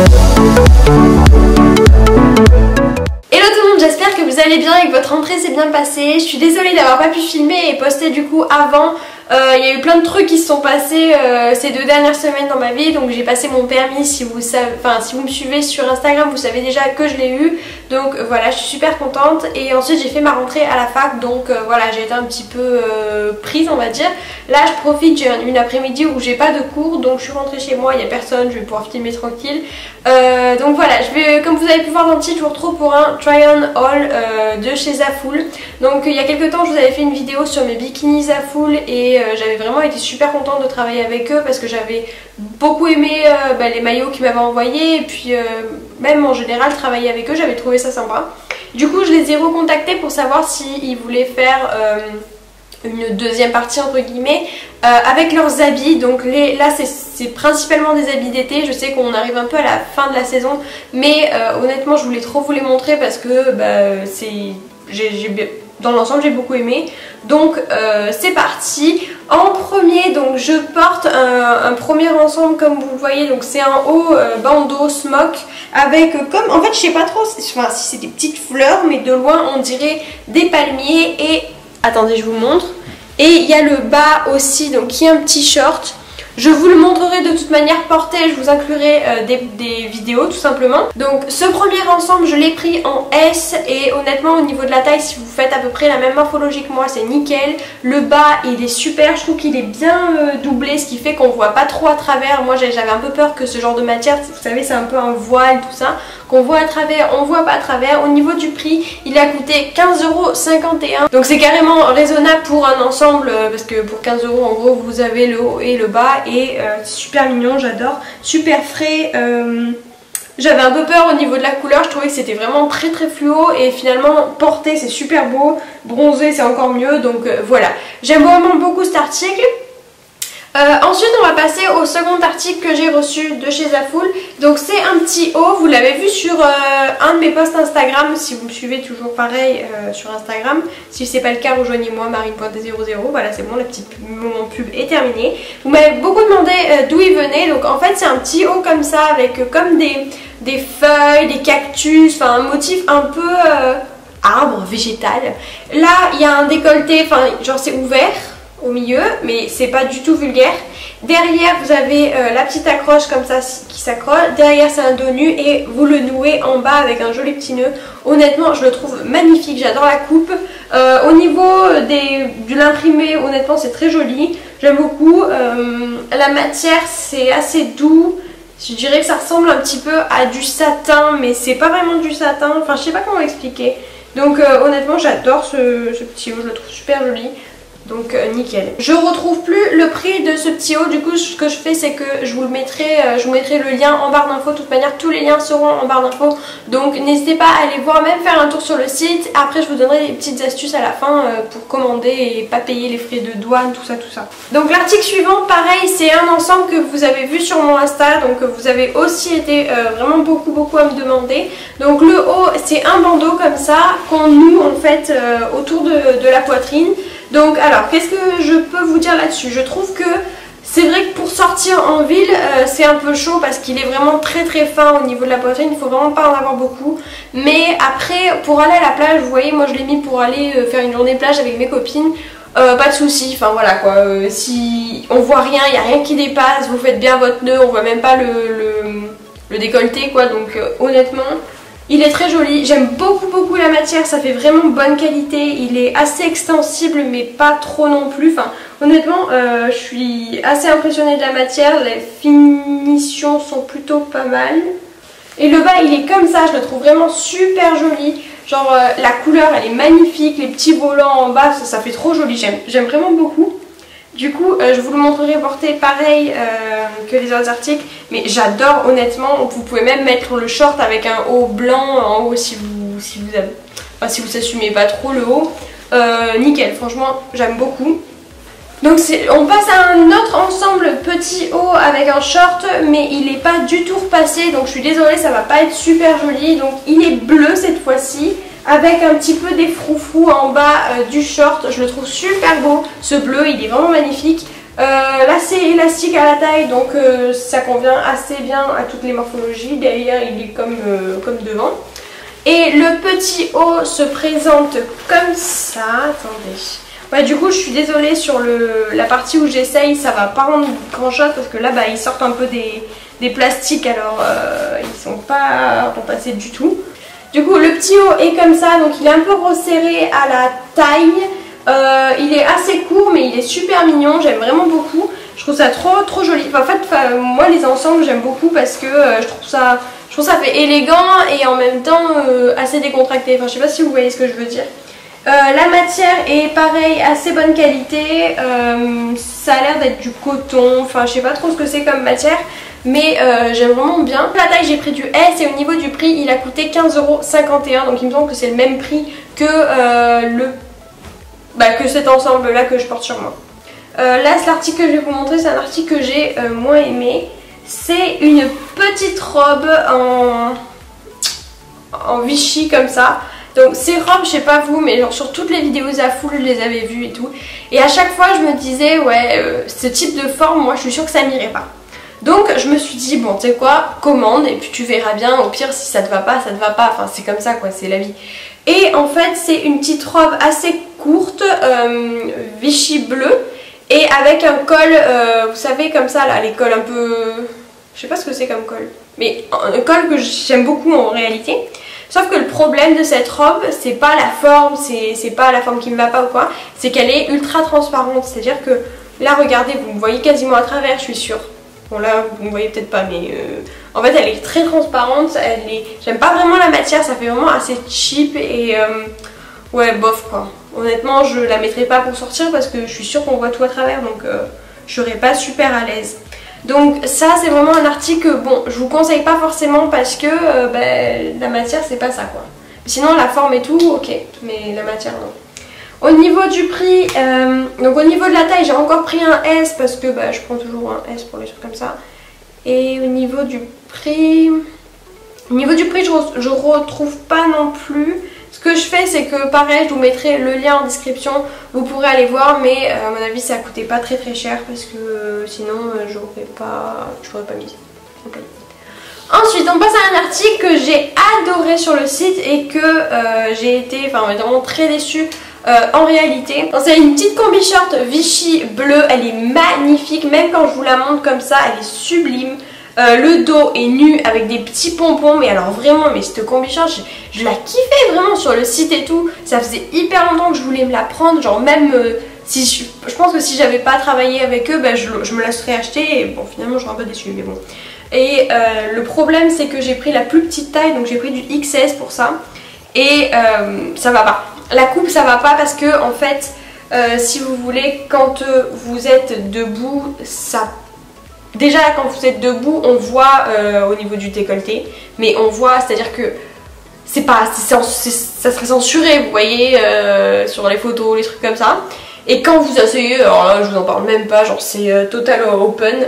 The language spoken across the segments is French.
Hello tout le monde, j'espère que vous allez bien et que votre rentrée s'est bien passée. Je suis désolée d'avoir pas pu filmer et poster du coup avant euh, il y a eu plein de trucs qui se sont passés euh, ces deux dernières semaines dans ma vie. Donc j'ai passé mon permis. Si vous, savez, enfin, si vous me suivez sur Instagram, vous savez déjà que je l'ai eu. Donc euh, voilà, je suis super contente. Et ensuite j'ai fait ma rentrée à la fac. Donc voilà, j'ai été un petit peu prise on va dire. Là je profite, j'ai une après-midi où j'ai pas de cours. Donc je suis rentrée chez moi, il n'y a personne, je vais pouvoir filmer tranquille. donc voilà, je vais, comme vous avez pu voir dans le titre, je vous retrouve pour un try on haul de chez Zafoul. Donc il y a quelques temps je vous avais fait une vidéo sur mes bikinis Zafoul et euh, j'avais vraiment été super contente de travailler avec eux parce que j'avais beaucoup aimé euh, bah, les maillots qu'ils m'avaient envoyés et puis euh, même en général travailler avec eux j'avais trouvé ça sympa. Du coup je les ai recontactés pour savoir s'ils voulaient faire une deuxième partie entre guillemets avec leurs habits donc là c'est principalement des habits d'été je sais qu'on arrive un peu à la fin de la saison mais honnêtement je voulais trop vous les montrer parce que bah, c'est j'ai dans l'ensemble j'ai beaucoup aimé. Donc euh, c'est parti. En premier donc je porte un, premier ensemble comme vous le voyez. Donc c'est un haut euh, bandeau smock avec euh, comme en fait je sais pas trop si c'est des petites fleurs mais de loin on dirait des palmiers et attendez je vous montre. Et il y a le bas aussi donc qui est un petit short je vous le montrerai de toute manière porté, je vous inclurai euh, des, vidéos tout simplement. Donc ce premier ensemble je l'ai pris en S et honnêtement au niveau de la taille si vous faites à peu près la même morphologie que moi c'est nickel. Le bas il est super, je trouve qu'il est bien euh, doublé ce qui fait qu'on voit pas trop à travers. Moi j'avais un peu peur que ce genre de matière, vous savez c'est un peu un voile tout ça, qu'on voit à travers, on voit pas à travers. Au niveau du prix il a coûté 15,51€ donc c'est carrément raisonnable pour un ensemble euh, parce que pour 15€ en gros vous avez le haut et le bas et euh, super mignon, j'adore, super frais. Euh, j'avais un peu peur au niveau de la couleur, je trouvais que c'était vraiment très très fluo et finalement porté c'est super beau, bronzé c'est encore mieux donc euh, voilà. J'aime vraiment beaucoup cet article. Euh, ensuite on va passer au second article que j'ai reçu de chez Zafoul Donc c'est un petit haut, vous l'avez vu sur euh, un de mes posts Instagram. Si vous me suivez toujours pareil euh, sur Instagram. Si c'est pas le cas rejoignez-moi marine.00 Voilà c'est bon la petite moment pub est terminé. Vous m'avez beaucoup demandé d'où il venait. Donc en fait c'est un petit haut comme ça avec comme des, des feuilles, des cactus Enfin un motif un peu arbre, végétal. Là il y a un décolleté, enfin genre c'est ouvert au milieu, mais c'est pas du tout vulgaire. Derrière, vous avez euh, la petite accroche comme ça qui s'accroche. Derrière, c'est un dos nu et vous le nouez en bas avec un joli petit nœud. Honnêtement, je le trouve magnifique. J'adore la coupe. Euh, au niveau des, de l'imprimé, honnêtement, c'est très joli. J'aime beaucoup. Euh, la matière, c'est assez doux. Je dirais que ça ressemble un petit peu à du satin, mais c'est pas vraiment du satin. Enfin, je sais pas comment expliquer. Donc, honnêtement, j'adore ce, ce petit haut. Je le trouve super joli. Donc euh, nickel. Je retrouve plus le prix de ce petit haut. Du coup ce que je fais c'est que je vous le mettrai, euh, je vous mettrai le lien en barre d'infos. De toute manière tous les liens seront en barre d'infos. Donc n'hésitez pas à aller voir, même faire un tour sur le site. Après je vous donnerai des petites astuces à la fin euh, pour commander et pas payer les frais de douane, tout ça, tout ça. Donc l'article suivant, pareil, c'est un ensemble que vous avez vu sur mon Insta. Donc vous avez aussi été vraiment beaucoup beaucoup à me demander. Donc le haut c'est un bandeau comme ça qu'on noue en fait autour de la poitrine. Donc alors, qu'est-ce que je peux vous dire là-dessus? Je trouve que c'est vrai que pour sortir en ville, euh, c'est un peu chaud parce qu'il est vraiment très très fin au niveau de la poitrine. Il faut vraiment pas en avoir beaucoup. Mais après, pour aller à la plage, vous voyez, moi je l'ai mis pour aller euh, faire une journée plage avec mes copines. Euh, pas de soucis, enfin voilà quoi, si on voit rien, il n'y a rien qui dépasse, vous faites bien votre nœud, on voit même pas le décolleté quoi, donc honnêtement il est très joli, j'aime beaucoup beaucoup la matière, ça fait vraiment bonne qualité, il est assez extensible mais pas trop non plus. Enfin, honnêtement, euh, je suis assez impressionnée de la matière, les finitions sont plutôt pas mal. Et le bas il est comme ça, je le trouve vraiment super joli. Genre euh, la couleur elle est magnifique, les petits volants en bas, ça fait trop joli, j'aime vraiment beaucoup. Du coup, euh, je vous le montrerai porté pareil euh, que les autres articles. Mais j'adore honnêtement. Vous pouvez même mettre le short avec un haut blanc en haut si vous si vous, vous assumez pas trop le haut. Euh, nickel, franchement, j'aime beaucoup. Donc on passe à un autre ensemble petit haut avec un short mais il n'est pas du tout repassé donc je suis désolée ça va pas être super joli donc il est bleu cette fois-ci avec un petit peu des froufrous en bas euh, du short. Je le trouve super beau. Ce bleu, il est vraiment magnifique. là c'est élastique à la taille donc ça convient assez bien à toutes les morphologies. Derrière il est comme, comme devant. Et le petit haut se présente comme ça. Attendez. Ouais, du coup, je suis désolée sur la partie où j'essaye, ça va pas rendre grand chose parce que là, bah, ils sortent un peu des, des plastiques, alors euh, ils sont pas repassés du tout. Du coup, le petit haut est comme ça, donc il est un peu resserré à la taille. Euh, il est assez court, mais il est super mignon, j'aime vraiment beaucoup. Je trouve ça trop trop joli. en fait, moi les ensembles j'aime beaucoup parce que euh, je trouve ça je trouve ça fait élégant et en même temps assez décontracté. Enfin, je sais pas si vous voyez ce que je veux dire. Euh, la matière est pareil, assez bonne qualité, euh, ça a l'air d'être du coton, enfin je sais pas trop ce que c'est comme matière, mais euh, j'aime vraiment bien. La taille j'ai pris du S et au niveau du prix il a coûté 15,51€ donc il me semble que c'est le même prix que, le, bah, que cet ensemble là que je porte sur moi. là l'article que je vais vous montrer c'est un article que j'ai moins aimé, c'est une petite robe en, en Vichy comme ça. Donc ces robes, je sais pas vous, mais genre sur toutes les vidéos à full, je les avais vues et tout. Et à chaque fois, je me disais, ouais, euh, ce type de forme, moi, je suis sûre que ça m'irait pas. Donc je me suis dit, bon, tu sais quoi, commande et puis tu verras bien. Au pire, si ça te va pas, ça te va pas. Enfin, c'est comme ça, quoi, c'est la vie. Et en fait, c'est une petite robe assez courte, euh, Vichy bleu. Et avec un col, euh, vous savez, comme ça, là, les cols un peu... Je sais pas ce que c'est comme col. Mais un col que j'aime beaucoup en réalité. Sauf que le problème de cette robe, c'est pas la forme, c'est pas la forme qui me va pas ou quoi, c'est qu'elle est ultra transparente. C'est-à-dire que là, regardez, vous me voyez quasiment à travers, je suis sûre. Bon là, vous me voyez peut-être pas, mais euh, en fait, elle est très transparente. Elle est, j'aime pas vraiment la matière, ça fait vraiment assez cheap et euh, ouais, bof quoi. Honnêtement, je la mettrai pas pour sortir parce que je suis sûre qu'on voit tout à travers, donc euh, je serais pas super à l'aise. Donc ça c'est vraiment un article bon je vous conseille pas forcément parce que ben, la matière c'est pas ça quoi. Sinon la forme et tout ok mais la matière non. Au niveau du prix, euh, donc au niveau de la taille j'ai encore pris un S parce que bah, je prends toujours un S pour les trucs comme ça. Et au niveau du prix, au niveau du prix je, je retrouve pas non plus. Ce que je fais c'est que pareil je vous mettrai le lien en description, vous pourrez aller voir mais euh, à mon avis ça coûtait pas très très cher parce que euh, sinon j'aurais pas, je pourrais pas miser. Ensuite on passe à un article que j'ai adoré sur le site et que j'ai été enfin, vraiment très déçue en réalité. C'est une petite combi short Vichy bleue, elle est magnifique, même quand je vous la montre comme ça, elle est sublime. Euh, le dos est nu avec des petits pompons. Mais alors vraiment mais cette combi je, je, la kiffais vraiment sur le site et tout. Ça faisait hyper longtemps que je voulais me la prendre. Genre même euh, si je, pense que si j'avais pas travaillé avec eux bah, je, me la serais achetée. Et bon finalement je suis un peu déçue mais bon. Et euh, le problème c'est que j'ai pris la plus petite taille. Donc j'ai pris du XS pour ça. Et ça va pas la coupe ça va pas parce que en fait si vous voulez quand vous êtes debout ça Déjà quand vous êtes debout on voit euh, au niveau du décolleté mais on voit c'est à dire que c'est pas ça serait censuré vous voyez euh, sur les photos les trucs comme ça. Et quand vous asseyez alors là je vous en parle même pas genre c'est euh, total open.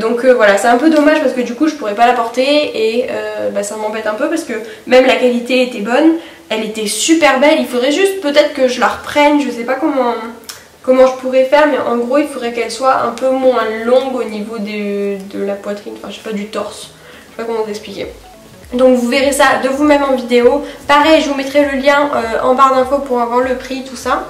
Donc voilà c'est un peu dommage parce que du coup je pourrais pas la porter et bah, ça m'embête un peu parce que même la qualité était bonne elle était super belle il faudrait juste peut-être que je la reprenne je sais pas comment comment je pourrais faire mais en gros il faudrait qu'elle soit un peu moins longue au niveau de, la poitrine, enfin je sais pas du torse, je sais pas comment vous expliquer. Donc vous verrez ça de vous-même en vidéo. Pareil je vous mettrai le lien euh, en barre d'infos pour avoir le prix tout ça.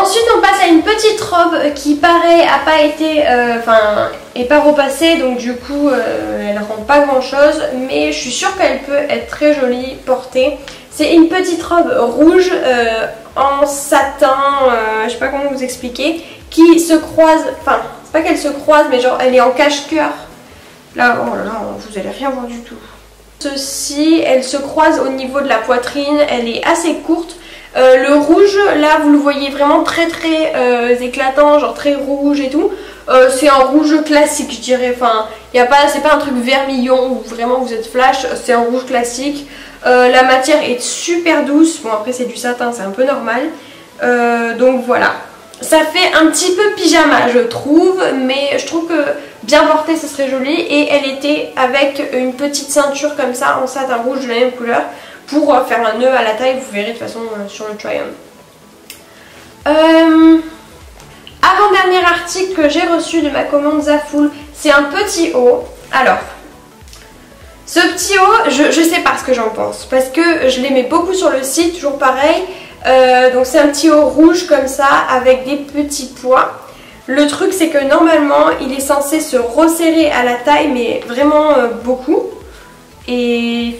Ensuite on passe à une petite robe qui pareil a pas été, euh, enfin pas repassée donc du coup euh, elle rend pas grand chose mais je suis sûre qu'elle peut être très jolie portée. C'est une petite robe rouge en satin, euh, je sais pas comment vous expliquer, qui se croise, enfin c'est pas qu'elle se croise mais genre elle est en cache-coeur. Là, oh là là, vous allez rien voir du tout. Ceci, elle se croise au niveau de la poitrine, elle est assez courte. Euh, le rouge, là vous le voyez vraiment très très euh, éclatant, genre très rouge et tout. c'est un rouge classique je dirais, enfin y a pas, c'est pas un truc vermillon où vraiment vous êtes flash, c'est un rouge classique. Euh, la matière est super douce. Bon après c'est du satin, c'est un peu normal. Euh, donc voilà. Ça fait un petit peu pyjama je trouve. Mais je trouve que bien porté ce serait joli. Et elle était avec une petite ceinture comme ça en satin rouge de la même couleur. Pour euh, faire un nœud à la taille. Vous verrez de façon sur le try-on. avant-dernier article que j'ai reçu de ma commande Zafoul, c'est un petit haut. Alors, ce petit haut, je, sais pas ce que j'en pense parce que je l'aimais beaucoup sur le site, toujours pareil. Euh, donc c'est un petit haut rouge comme ça avec des petits pois. Le truc c'est que normalement il est censé se resserrer à la taille mais vraiment euh, beaucoup. Et...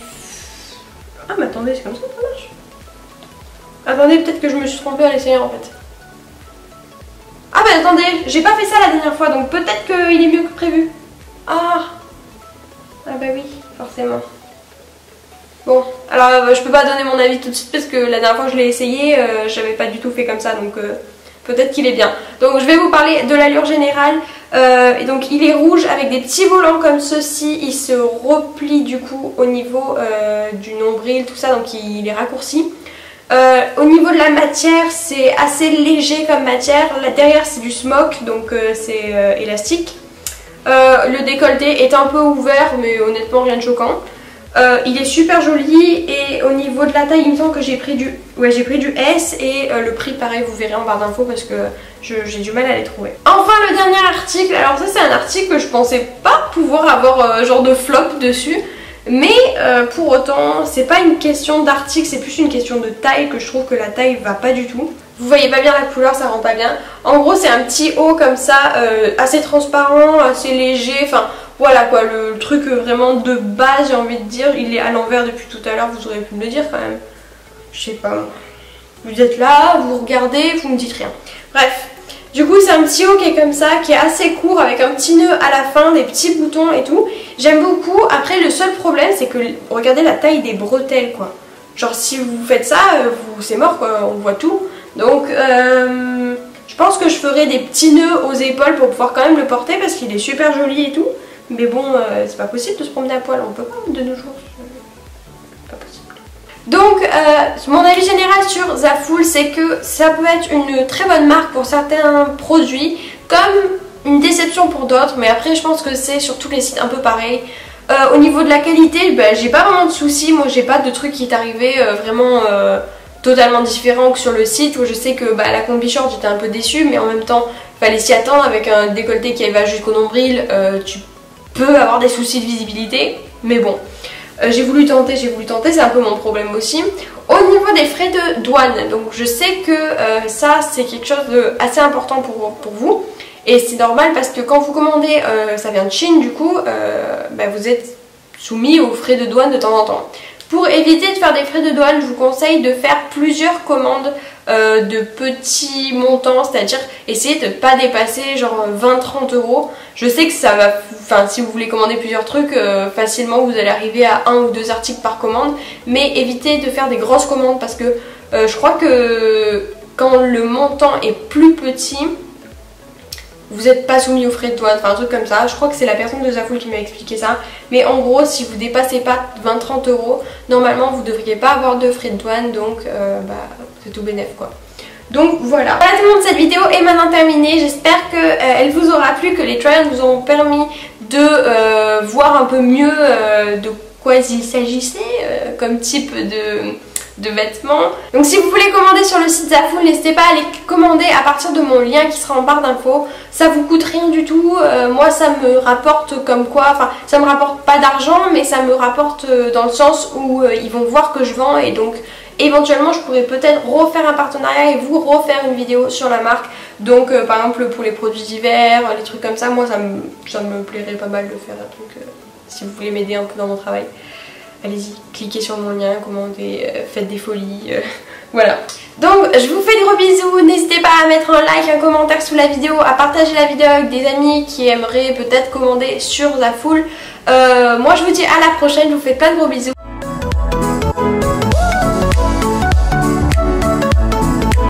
Ah mais attendez c'est comme ça que ça marche Attendez peut-être que je me suis trompée à l'essayer en fait. Ah bah attendez, j'ai pas fait ça la dernière fois donc peut-être qu'il est mieux que prévu. Ah Ah bah oui, forcément. Bon, alors euh, je peux pas donner mon avis tout de suite parce que la dernière fois que je l'ai essayé, euh, j'avais pas du tout fait comme ça donc euh, peut-être qu'il est bien. Donc je vais vous parler de l'allure générale. et donc il est rouge avec des petits volants comme ceci, il se replie du coup au niveau du nombril, tout ça, donc il, est raccourci. au niveau de la matière, c'est assez léger comme matière. Là derrière c'est du smoke, donc c'est élastique. le décolleté est un peu ouvert, mais honnêtement rien de choquant. Euh, il est super joli et au niveau de la taille il me semble que j'ai pris du j'ai pris du S et euh, le prix pareil vous verrez en barre d'infos parce que j'ai du mal à les trouver. Enfin le dernier article, alors ça c'est un article que je pensais pas pouvoir avoir euh, genre de flop dessus mais pour autant c'est pas une question d'article c'est plus une question de taille que je trouve que la taille va pas du tout. Vous voyez pas bien la couleur, ça rend pas bien. En gros c'est un petit haut comme ça, assez transparent, assez léger, enfin voilà quoi, le truc vraiment de base, j'ai envie de dire. Il est à l'envers depuis tout à l'heure, vous auriez pu me le dire quand même. Je sais pas. Vous êtes là, vous regardez, vous me dites rien. Bref. Du coup, c'est un petit haut qui est comme ça, qui est assez court, avec un petit nœud à la fin, des petits boutons et tout. J'aime beaucoup. Après, le seul problème, c'est que regardez la taille des bretelles, quoi. Genre, si vous faites ça, euh, c'est mort, quoi. On voit tout. Donc, euh, je pense que je ferai des petits nœuds aux épaules pour pouvoir quand même le porter parce qu'il est super joli et tout. Mais bon, euh, c'est pas possible de se promener à poil, on peut pas de nos jours. Pas possible. Donc, euh, mon avis général sur Zafoul, c'est que ça peut être une très bonne marque pour certains produits, comme une déception pour d'autres, mais après je pense que c'est sur tous les sites un peu pareil. Euh, au niveau de la qualité, bah, j'ai pas vraiment de soucis, moi j'ai pas de truc qui est arrivé vraiment totalement différent que sur le site où je sais que bah, la combi short j'étais un peu déçue mais en même temps fallait s'y attendre avec un décolleté qui va jusqu'au nombril peut avoir des soucis de visibilité, mais bon. Euh, j'ai voulu tenter, j'ai voulu tenter, c'est un peu mon problème aussi. Au niveau des frais de douane, donc je sais que euh, ça c'est quelque chose de assez important pour, pour vous. Et c'est normal parce que quand vous commandez, euh, ça vient de Chine du coup, bah, vous êtes soumis aux frais de douane de temps en temps. Pour éviter de faire des frais de douane, je vous conseille de faire plusieurs commandes euh, de petits montants, c'est-à-dire essayer de pas dépasser genre 20-30 euros. Je sais que ça va, enfin si vous voulez commander plusieurs trucs, euh, facilement vous allez arriver à un ou deux articles par commande, mais évitez de faire des grosses commandes parce que euh, je crois que quand le montant est plus petit, vous n'êtes pas soumis aux frais de douane, enfin un truc comme ça. Je crois que c'est la personne de Zafoul qui m'a expliqué ça. Mais en gros, si vous dépassez pas 20-30 euros, normalement vous ne devriez pas avoir de frais de douane, donc euh, bah, c'est tout bénef quoi. Donc voilà. Voilà tout le monde, cette vidéo est maintenant terminée. J'espère qu'elle euh, vous aura plu, que les trials vous ont permis de euh, voir un peu mieux de quoi il s'agissait comme type de de vêtements. Donc si vous voulez commander sur le site Zafoul, n'hésitez pas à les commander à partir de mon lien qui sera en barre d'infos. Ça vous coûte rien du tout. Euh, moi ça me rapporte comme quoi, enfin ça me rapporte pas d'argent mais ça me rapporte euh, dans le sens où euh, ils vont voir que je vends et donc éventuellement je pourrais peut-être refaire un partenariat et vous refaire une vidéo sur la marque. Donc par exemple pour les produits d'hiver, les trucs comme ça, moi ça me, me plairait pas mal de faire. Donc si vous voulez m'aider un peu dans mon travail allez-y, cliquez sur mon lien, commandez, euh, faites des folies, euh, voilà. Donc je vous fais des gros bisous, n'hésitez pas à mettre un like, un commentaire sous la vidéo, à partager la vidéo avec des amis qui aimeraient peut-être commander sur Zafoul. Euh, moi je vous dis à la prochaine, je vous fais plein de gros bisous.